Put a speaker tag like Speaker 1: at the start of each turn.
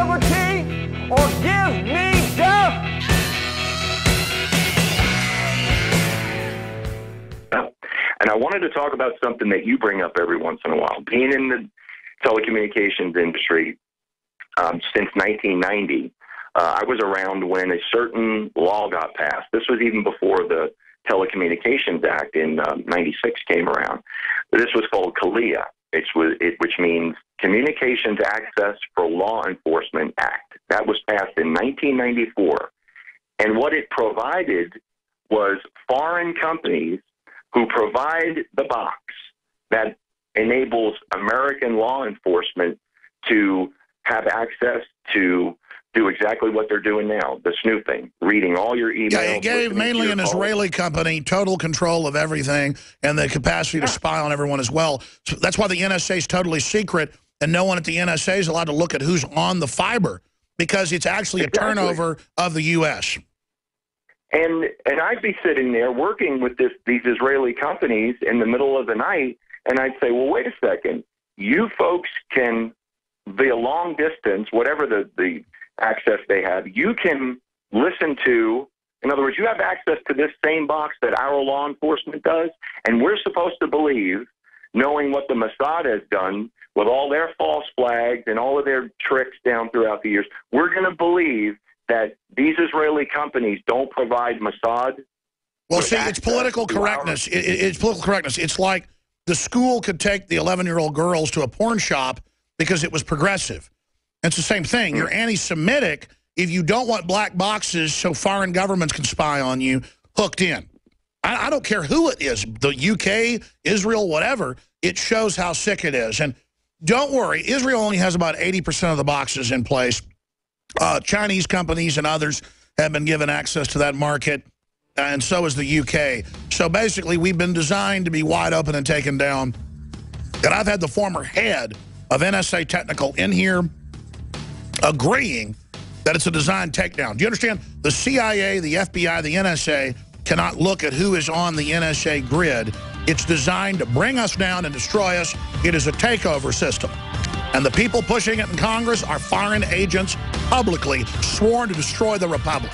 Speaker 1: liberty or give me death. And I wanted to talk about something that you bring up every once in a while. Being in the telecommunications industry um, since 1990, uh, I was around when a certain law got passed. This was even before the Telecommunications Act in uh, 96 came around. This was called CALEA. CALEA, it's, it, which means Communications Access for Law Enforcement Act. That was passed in 1994. And what it provided was foreign companies who provide the box that enables American law enforcement to have access to do exactly what they're doing now, the snooping, reading all your emails. Yeah,
Speaker 2: it gave mainly an. Israeli company total control of everything and the capacity yeah. to spy on everyone as well. So that's why the NSA is totally secret and no one at the NSA is allowed to look at who's on the fiber because it's actually exactly. a turnover of the U.S.
Speaker 1: And and I'd be sitting there working with this these Israeli companies in the middle of the night, and I'd say, well, wait a second, you folks can via long distance, whatever the the access they have, you can listen to. In other words, you have access to this same box that our law enforcement does, and we're supposed to believe, knowing what the Mossad has done with all their false flags and all of their tricks down throughout the years, we're going to believe that these Israeli companies don't provide Mossad.
Speaker 2: Well, see, it's political correctness. It, it, it's political correctness. It's like the school could take the 11-year-old girls to a porn shop because it was progressive. It's the same thing. You're anti-Semitic if you don't want black boxes so foreign governments can spy on you hooked in. I, I don't care who it is, the UK, Israel, whatever. It shows how sick it is. And don't worry, Israel only has about 80% of the boxes in place. Uh, Chinese companies and others have been given access to that market, and so is the UK. So basically, we've been designed to be wide open and taken down. And I've had the former head of NSA Technical in here agreeing that it's a design takedown. Do you understand? The CIA, the FBI, the NSA cannot look at who is on the NSA grid. It's designed to bring us down and destroy us. It is a takeover system. And the people pushing it in Congress are foreign agents publicly sworn to destroy the republic.